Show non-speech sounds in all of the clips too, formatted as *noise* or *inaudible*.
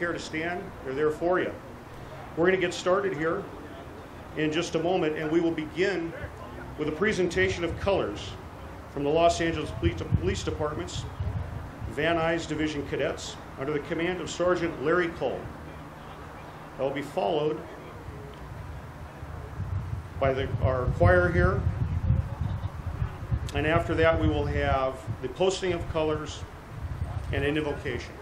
care to stand, they're there for you. We're going to get started here in just a moment, and we will begin with a presentation of colors from the Los Angeles Police Department's Van Nuys Division cadets under the command of Sergeant Larry Cole. That will be followed by the, our choir here. And after that, we will have the posting of colors and an invocation.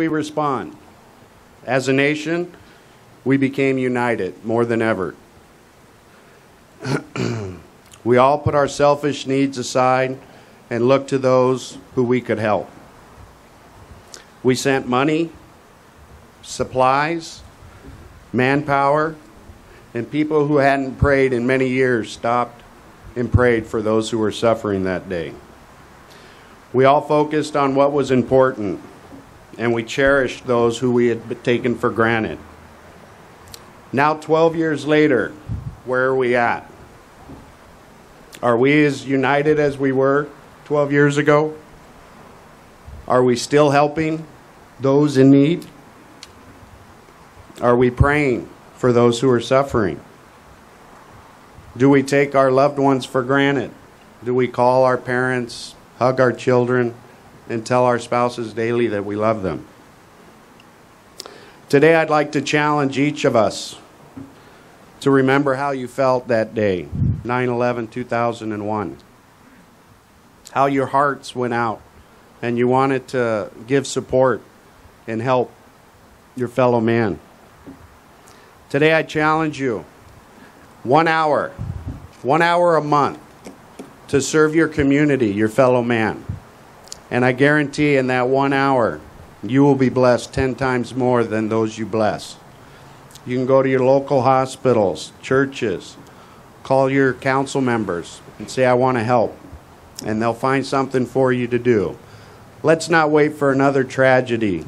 We respond? As a nation, we became united more than ever. *clears throat* we all put our selfish needs aside and looked to those who we could help. We sent money, supplies, manpower, and people who hadn't prayed in many years stopped and prayed for those who were suffering that day. We all focused on what was important and we cherished those who we had taken for granted. Now, 12 years later, where are we at? Are we as united as we were 12 years ago? Are we still helping those in need? Are we praying for those who are suffering? Do we take our loved ones for granted? Do we call our parents, hug our children, and tell our spouses daily that we love them. Today, I'd like to challenge each of us to remember how you felt that day, 9 11 2001. How your hearts went out and you wanted to give support and help your fellow man. Today, I challenge you one hour, one hour a month to serve your community, your fellow man. And I guarantee in that one hour, you will be blessed 10 times more than those you bless. You can go to your local hospitals, churches, call your council members and say, I want to help. And they'll find something for you to do. Let's not wait for another tragedy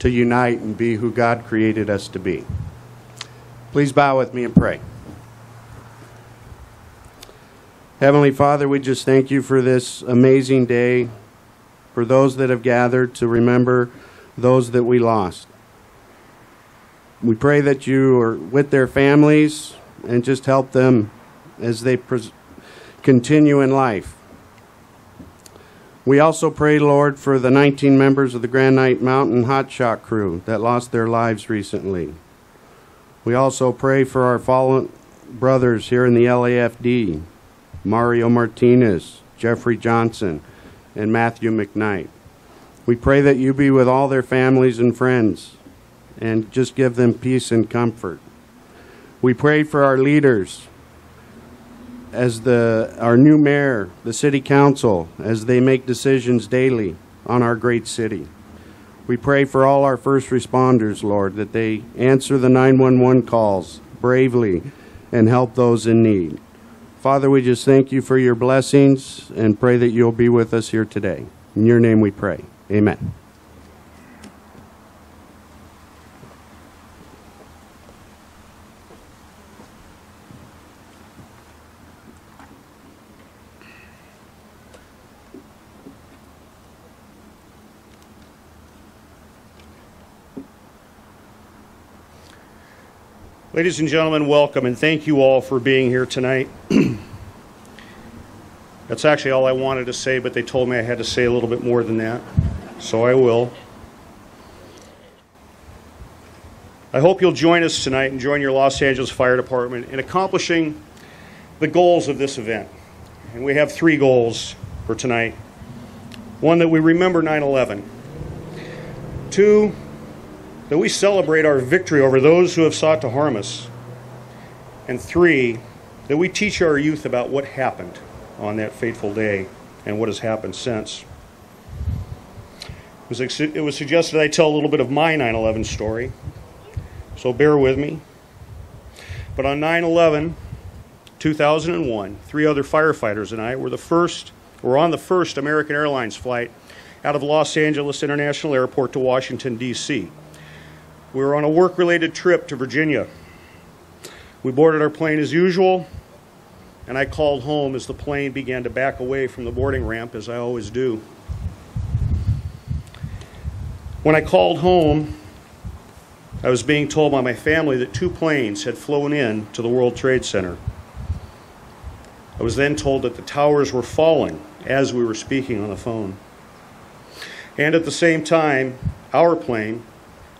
to unite and be who God created us to be. Please bow with me and pray. Heavenly Father, we just thank you for this amazing day for those that have gathered to remember those that we lost. We pray that you are with their families and just help them as they continue in life. We also pray, Lord, for the 19 members of the Granite Mountain Hotshot crew that lost their lives recently. We also pray for our fallen brothers here in the LAFD Mario Martinez, Jeffrey Johnson, and Matthew McKnight. We pray that you be with all their families and friends and just give them peace and comfort. We pray for our leaders as the our new mayor, the city council as they make decisions daily on our great city. We pray for all our first responders, Lord, that they answer the 911 calls bravely and help those in need. Father, we just thank you for your blessings and pray that you'll be with us here today. In your name we pray. Amen. Ladies and gentlemen, welcome and thank you all for being here tonight. *clears throat* That's actually all I wanted to say, but they told me I had to say a little bit more than that, so I will. I hope you'll join us tonight and join your Los Angeles Fire Department in accomplishing the goals of this event. And we have three goals for tonight. One, that we remember 9 11. Two, that we celebrate our victory over those who have sought to harm us. And three, that we teach our youth about what happened on that fateful day and what has happened since. It was, it was suggested I tell a little bit of my 9 11 story, so bear with me. But on 9 11, 2001, three other firefighters and I were the first, were on the first American Airlines flight out of Los Angeles International Airport to Washington, D.C. We were on a work related trip to Virginia. We boarded our plane as usual, and I called home as the plane began to back away from the boarding ramp, as I always do. When I called home, I was being told by my family that two planes had flown in to the World Trade Center. I was then told that the towers were falling as we were speaking on the phone. And at the same time, our plane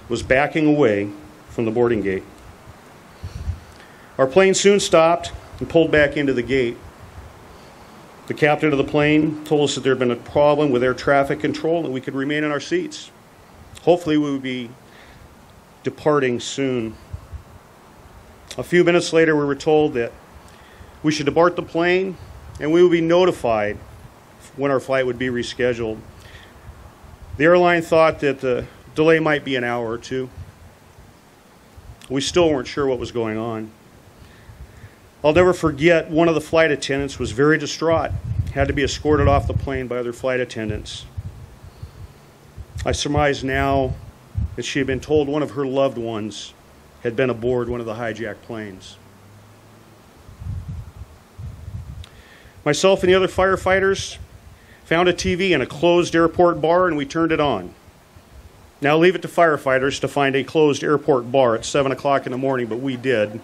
was backing away from the boarding gate. Our plane soon stopped and pulled back into the gate. The captain of the plane told us that there had been a problem with air traffic control and we could remain in our seats. Hopefully, we would be departing soon. A few minutes later, we were told that we should depart the plane and we would be notified when our flight would be rescheduled. The airline thought that the delay might be an hour or two. We still weren't sure what was going on. I'll never forget one of the flight attendants was very distraught, had to be escorted off the plane by other flight attendants. I surmise now that she had been told one of her loved ones had been aboard one of the hijacked planes. Myself and the other firefighters found a TV in a closed airport bar and we turned it on. Now leave it to firefighters to find a closed airport bar at 7 o'clock in the morning, but we did.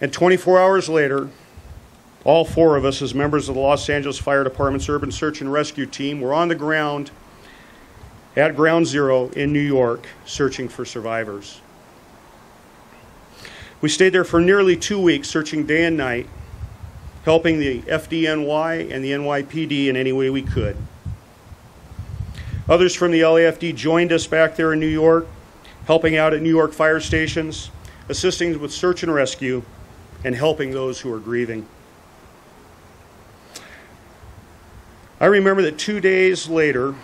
And 24 hours later, all four of us, as members of the Los Angeles Fire Department's Urban Search and Rescue Team, were on the ground at Ground Zero in New York searching for survivors. We stayed there for nearly two weeks, searching day and night, helping the FDNY and the NYPD in any way we could. Others from the LAFD joined us back there in New York, helping out at New York fire stations, assisting with search and rescue, and helping those who are grieving. I remember that two days later,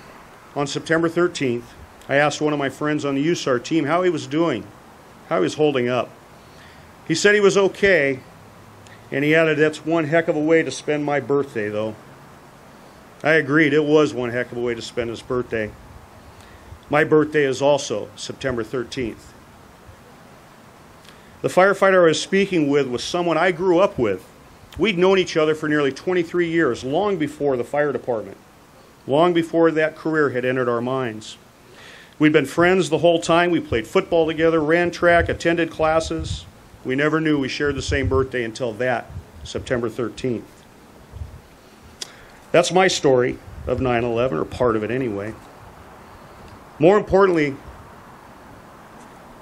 on September 13th, I asked one of my friends on the USAR team how he was doing, how he was holding up. He said he was okay, and he added, That's one heck of a way to spend my birthday, though. I agreed, it was one heck of a way to spend his birthday. My birthday is also September 13th. The firefighter I was speaking with was someone I grew up with. We'd known each other for nearly 23 years, long before the fire department, long before that career had entered our minds. We'd been friends the whole time. We played football together, ran track, attended classes. We never knew we shared the same birthday until that, September 13th. That's my story of 9 11, or part of it anyway. More importantly,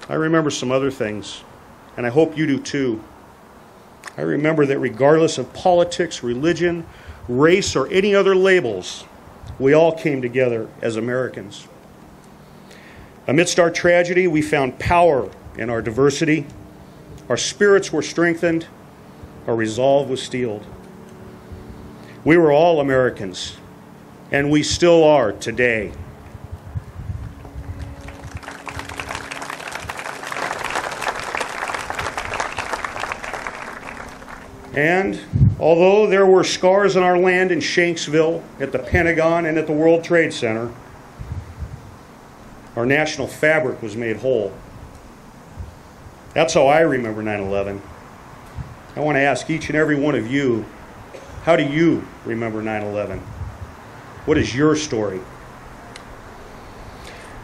I remember some other things, and I hope you do too. I remember that regardless of politics, religion, race, or any other labels, we all came together as Americans. Amidst our tragedy, we found power in our diversity. Our spirits were strengthened, our resolve was steeled. We were all Americans, and we still are today. And although there were scars on our land in Shanksville, at the Pentagon, and at the World Trade Center, our national fabric was made whole. That's how I remember 9 11. I want to ask each and every one of you how do you remember 9 11? What is your story?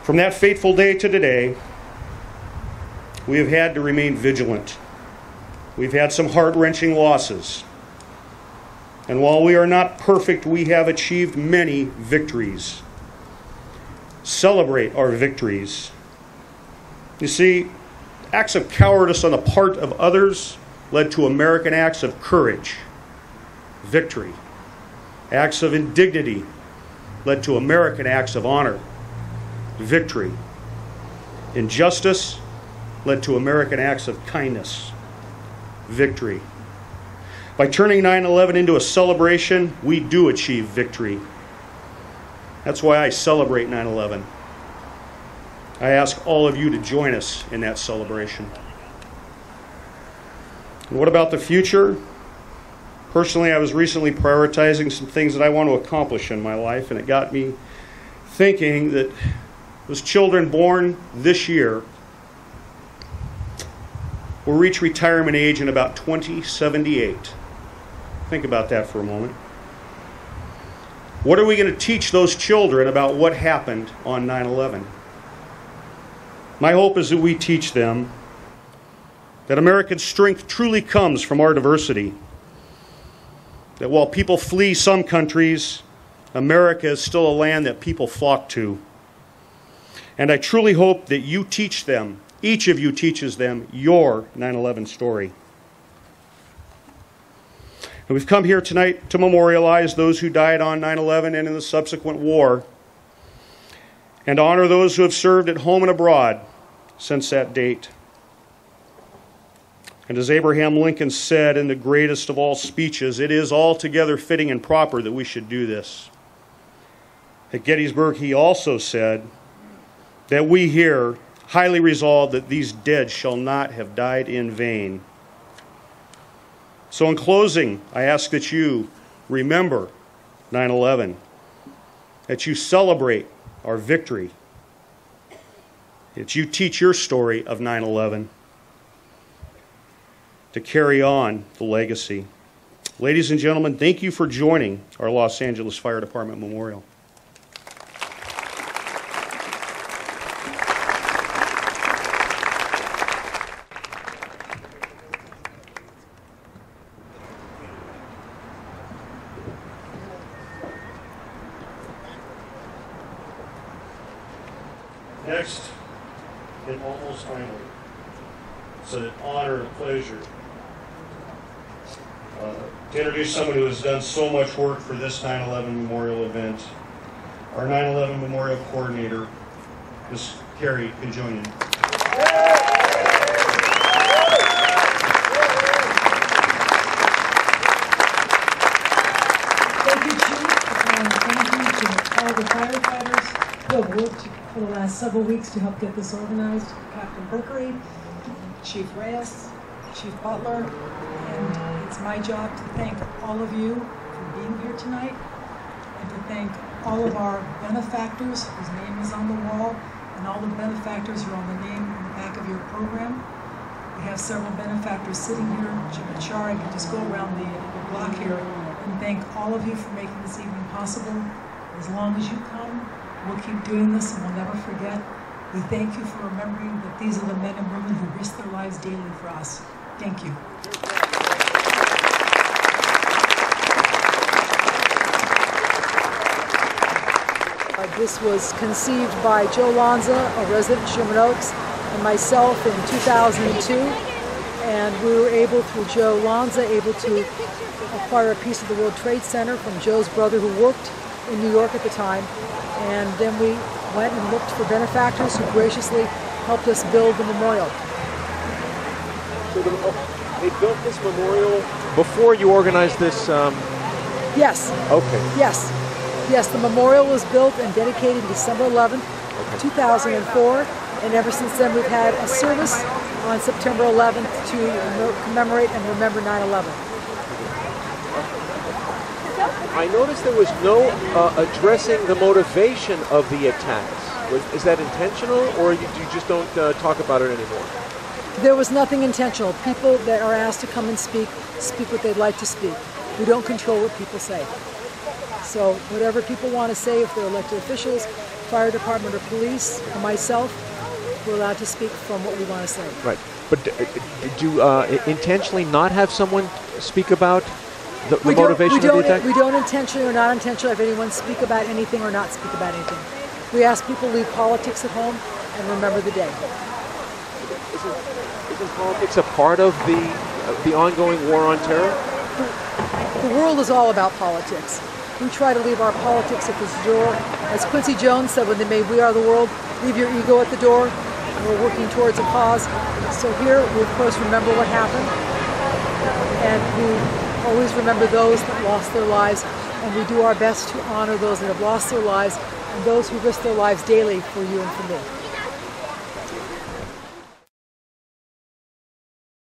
From that fateful day to today, we have had to remain vigilant. We've had some heart wrenching losses. And while we are not perfect, we have achieved many victories. Celebrate our victories. You see, acts of cowardice on the part of others led to American acts of courage, victory. Acts of indignity led to American acts of honor, victory. Injustice led to American acts of kindness, victory. By turning 9 11 into a celebration, we do achieve victory. That's why I celebrate 9 11. I ask all of you to join us in that celebration. And what about the future? Personally, I was recently prioritizing some things that I want to accomplish in my life, and it got me thinking that those children born this year will reach retirement age in about 2078. Think about that for a moment. What are we going to teach those children about what happened on 9 11? My hope is that we teach them that American strength truly comes from our diversity. That while people flee some countries, America is still a land that people flock to. And I truly hope that you teach them, each of you teaches them, your 9 11 story. And we've come here tonight to memorialize those who died on 9 11 and in the subsequent war, and honor those who have served at home and abroad since that date. And as Abraham Lincoln said in the greatest of all speeches, it is altogether fitting and proper that we should do this. At Gettysburg, he also said that we here highly resolve that these dead shall not have died in vain. So, in closing, I ask that you remember 9 11, that you celebrate our victory, that you teach your story of 9 11 to carry on the legacy. Ladies and gentlemen, thank you for joining our Los Angeles Fire Department Memorial. Next, and almost finally, it's an honor and a pleasure uh, to introduce someone who has done so much work for this 9/11 memorial event. Our 9/11 memorial coordinator, Ms. Carrie Konjoyan. Thank you, Chief, thank you to all the firefighters who have worked for the last several weeks to help get this organized. Captain Berkery, Chief Reyes, Chief Butler, and it's my job to thank all of you for being here tonight, and to thank all of our benefactors whose name is on the wall, and all the benefactors who are on the name on the back of your program. We have several benefactors sitting here. Jim Achari can just go around the the block here and thank all of you for making this evening possible. As long as you come, we'll keep doing this and we'll never forget. We thank you for remembering that these are the men and women who their daily for us. Thank you. Uh, This was conceived by Joe Lanza, a resident of Sherman Oaks, and myself in 2002. And we were able, through Joe Lanza, able to acquire a piece of the World Trade Center from Joe's brother who worked in New York at the time. And then we went and looked for benefactors who graciously helped us build the memorial. So the, oh, they built this memorial before you organized this. Um, Yes, okay. yes, yes, the memorial was built and dedicated December 11th, 2004. And ever since then, we've had a service on September 11th to commemorate and remember 9 11. I noticed there was no uh, addressing the motivation of the attacks. Was, is that intentional, or you, you just don't uh, talk about it anymore? There was nothing intentional. People that are asked to come and speak, speak what they'd like to speak. We don't control what people say. So whatever people want to say, if they're elected officials, fire department or police, or myself, We're allowed to speak from what we want to say. Right. But d- d- did you uh, intentionally not have someone speak about the, the motivation of the attack? We don't intentionally or not intentionally have anyone speak about anything or not speak about anything. We ask people to leave politics at home and remember the day. Isn't, isn't politics a part of the of the ongoing war on terror? The world is all about politics. We try to leave our politics at the door. As Quincy Jones said when they made We Are the World, leave your ego at the door. We're working towards a cause. So here we of course remember what happened. And we always remember those that lost their lives. And we do our best to honor those that have lost their lives and those who risk their lives daily for you and for me.